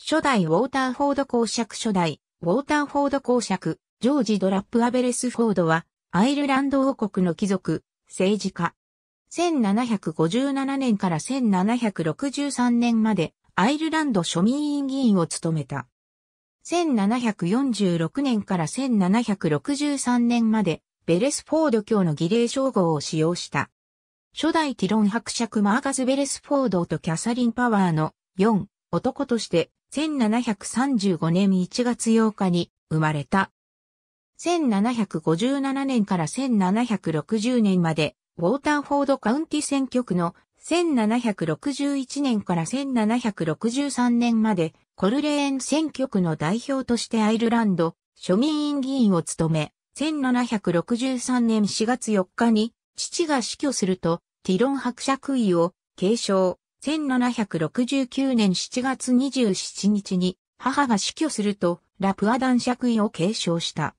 初代ウォーターフォード公爵初代ウォーターフォード公爵ジョージ・ドラップ・アベレスフォードはアイルランド王国の貴族、政治家。1757年から1763年までアイルランド庶民院議員を務めた。1746年から1763年までベレスフォード教の儀礼称号を使用した。初代ティロン伯爵マーカス・ベレスフォードとキャサリン・パワーの4男として1735年1月8日に生まれた。1757年から1760年までウォーターフォードカウンティ選挙区の1761年から1763年までコルレーン選挙区の代表としてアイルランド庶民院議員を務め、1763年4月4日に父が死去するとティロン伯爵位を継承。1769年7月27日に母が死去するとラプアダン爵位を継承した。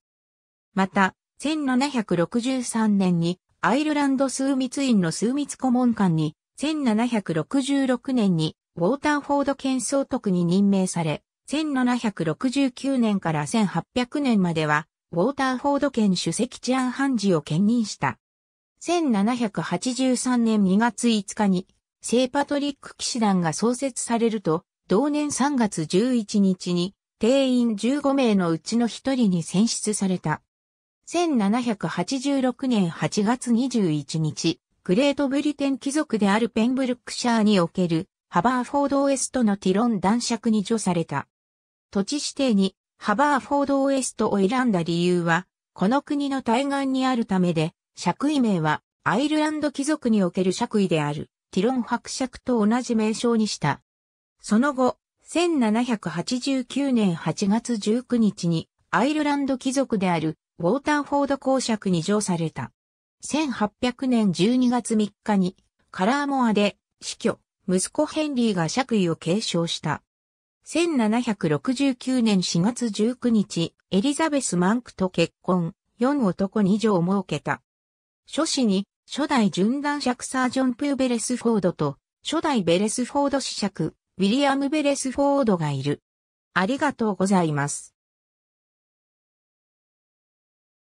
また、1763年にアイルランド枢密院の枢密顧問官に、1766年にウォーターフォード県総督に任命され、1769年から1800年までは、ウォーターフォード県主席治安判事を兼任した。1783年2月5日に、聖パトリック騎士団が創設されると、同年3月11日に、定員15名のうちの1人に選出された。1786年8月21日、グレートブリテン貴族であるペンブルックシャーにおけるハバーフォードウエストのティロン男爵に除された。土地指定にハバーフォードウエストを選んだ理由は、この国の対岸にあるためで、爵位名はアイルランド貴族における爵位であるティロン伯爵と同じ名称にした。その後、1789年8月19日にアイルランド貴族であるウォーターフォード公爵に上された。1800年12月3日にカラーモアで死去、息子ヘンリーが爵位を継承した。1769年4月19日、エリザベス・マンクと結婚、4男2女を設けた。諸子に、初代順男爵サージョン・プーベレスフォードと、初代ベレスフォード子爵、ウィリアム・ベレスフォードがいる。ありがとうございます。